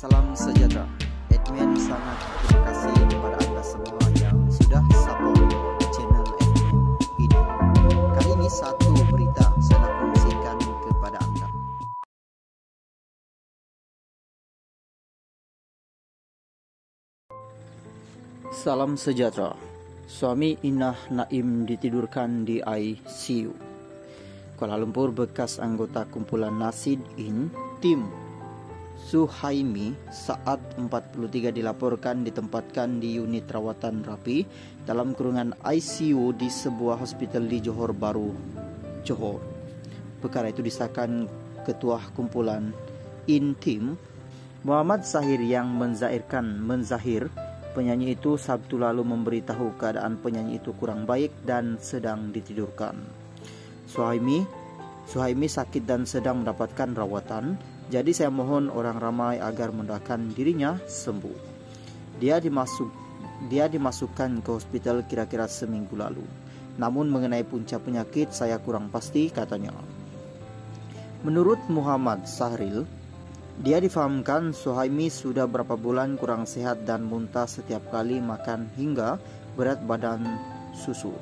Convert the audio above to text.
Salam sejahtera. Admin sangat terima kasih kepada Anda semua yang sudah support channel admin ini. Kali ini satu berita saya nak kongsikan kepada Anda. Salam sejahtera. Suami Inah Naim ditidurkan di ICU. Kuala Lumpur bekas anggota kumpulan Nasid In Tim Suhaimi saat 43 dilaporkan ditempatkan di unit rawatan rapi dalam kurungan ICU di sebuah hospital di Johor Baru, Johor. Perkara itu disahkan Ketua Kumpulan Intim Muhammad Zahir yang menzahirkan menzahir Penyanyi itu Sabtu lalu memberitahu keadaan penyanyi itu kurang baik dan sedang ditidurkan. Suhaimi, Suhaimi sakit dan sedang mendapatkan rawatan, jadi saya mohon orang ramai agar mendoakan dirinya sembuh. Dia dimasuk dia dimasukkan ke hospital kira-kira seminggu lalu. Namun mengenai puncak penyakit saya kurang pasti katanya. Menurut Muhammad Sahril, dia difahamkan Suhaimi sudah berapa bulan kurang sehat dan muntah setiap kali makan hingga berat badan susu.